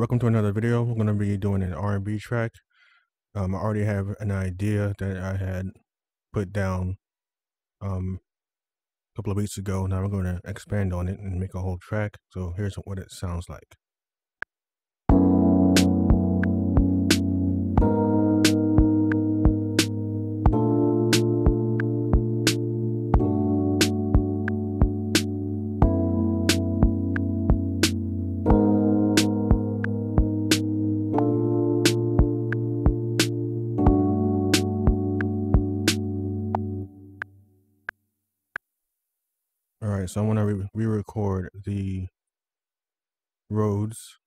welcome to another video. We're gonna be doing an R&B track. Um, I already have an idea that I had put down um a couple of weeks ago. Now I'm gonna expand on it and make a whole track. So here's what it sounds like. All right, so I'm gonna re- re-record the Rhodes.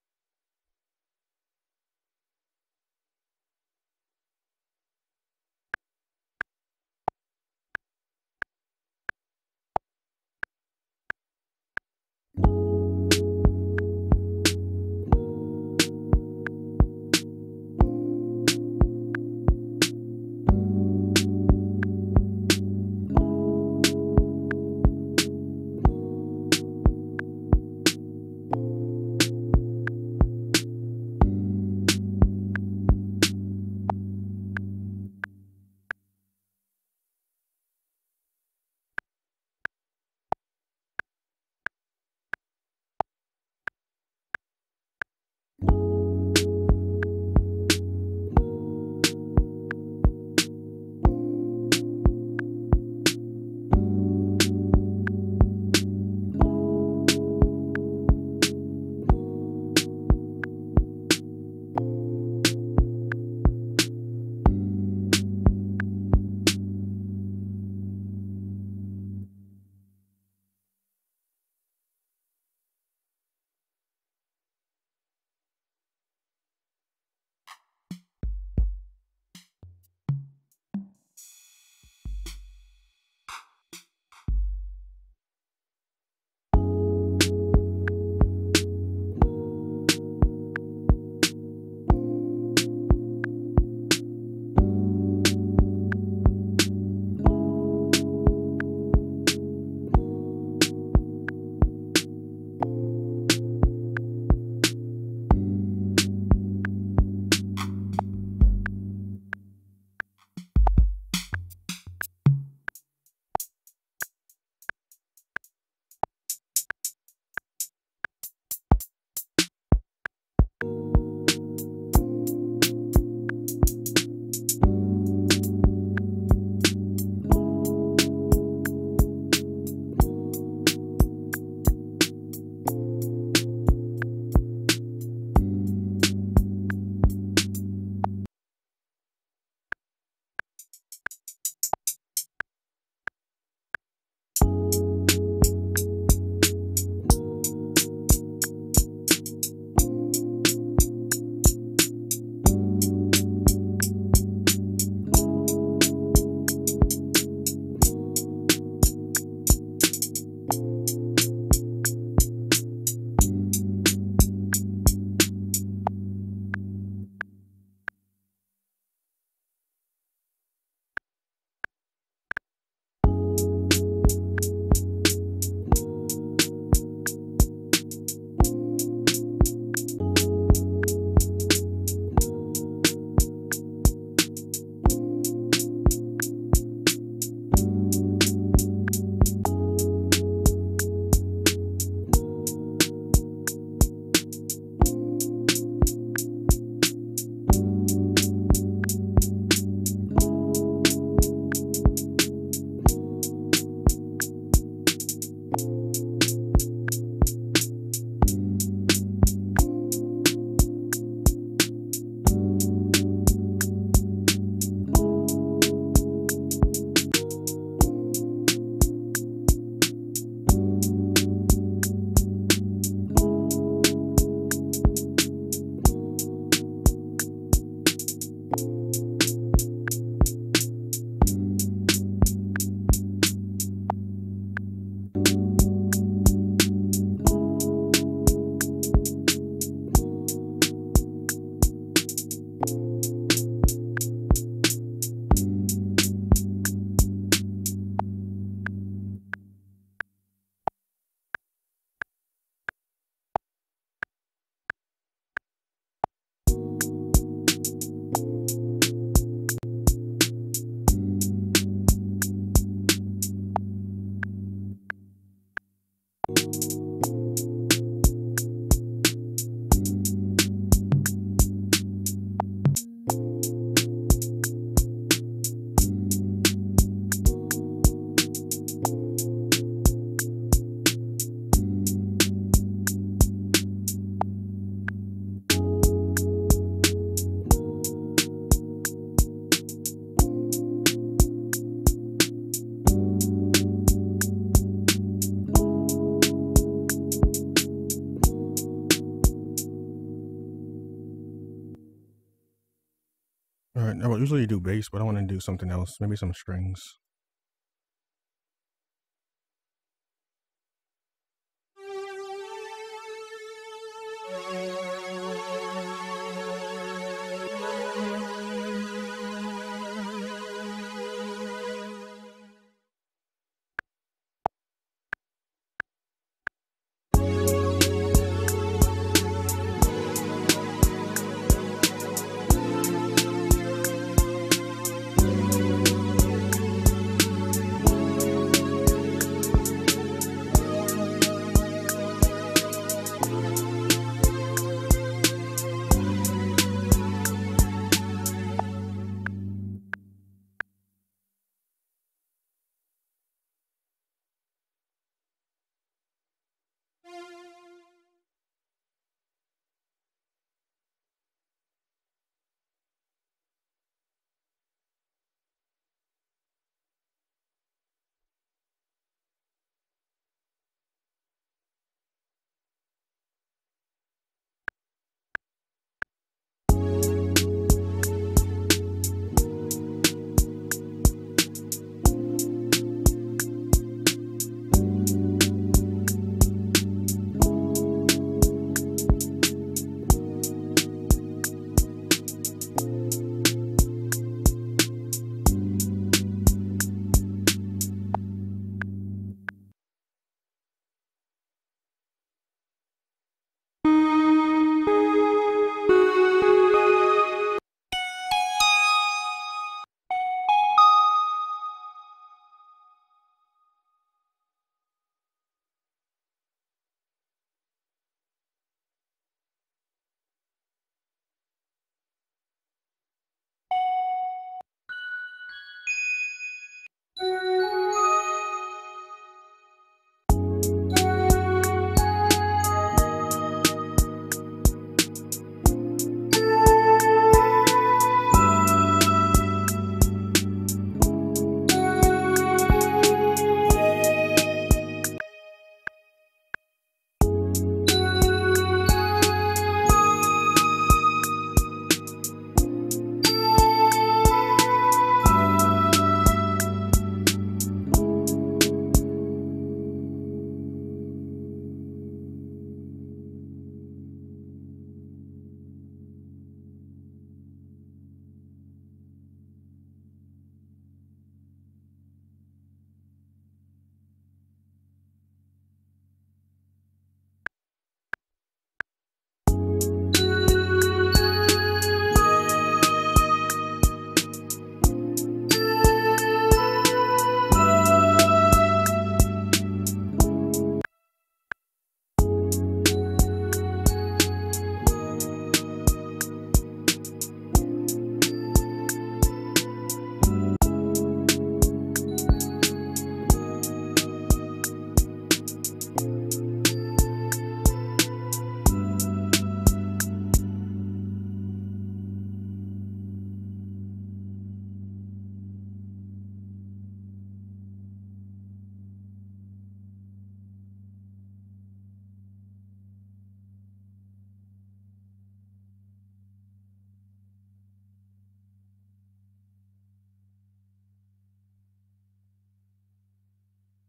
Usually do bass, but I want to do something else, maybe some strings.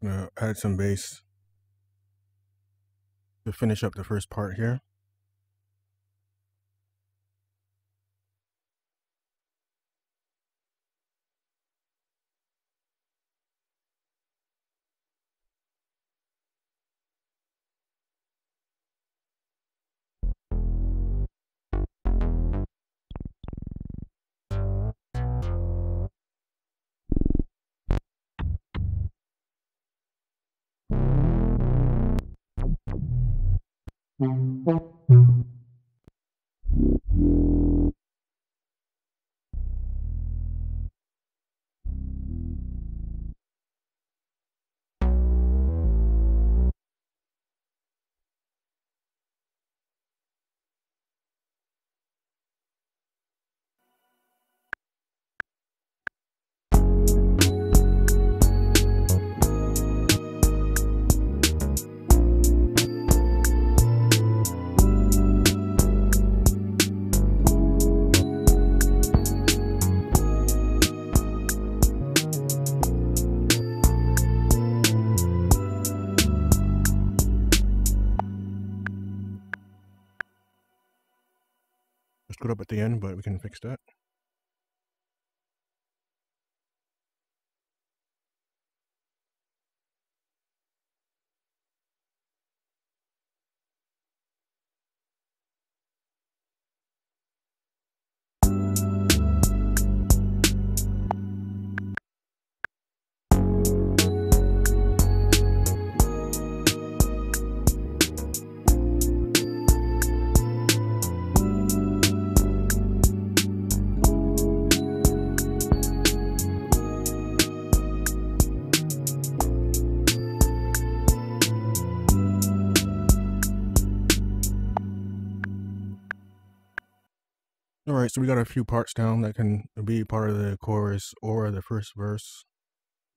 Gonna add some bass to finish up the first part here. Screwed up at the end, but we can fix that. All right, so we got a few parts down that can be part of the chorus or the first verse.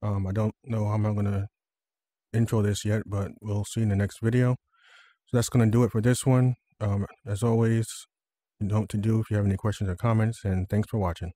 Um, I don't know how I'm going to intro this yet, but we'll see in the next video. So that's going to do it for this one. Um, as always, what to do if you have any questions or comments, and thanks for watching.